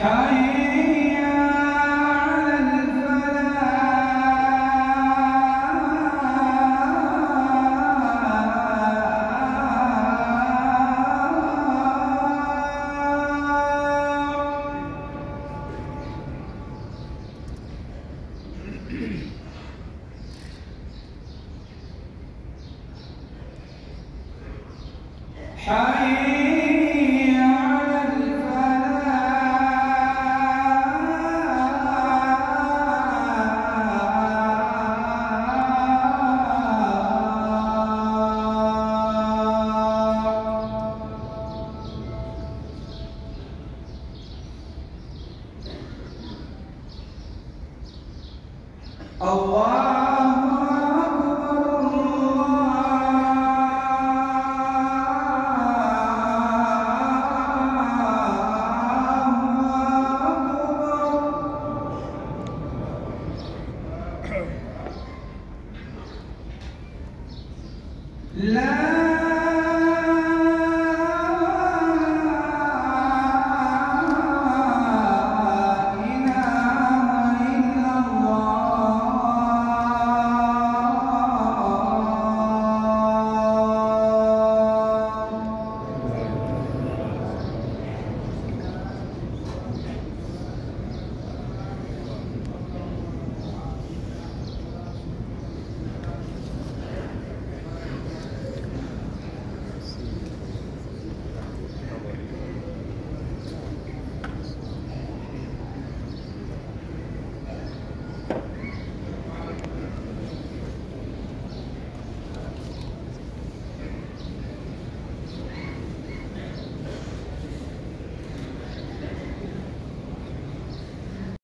Hi. Allah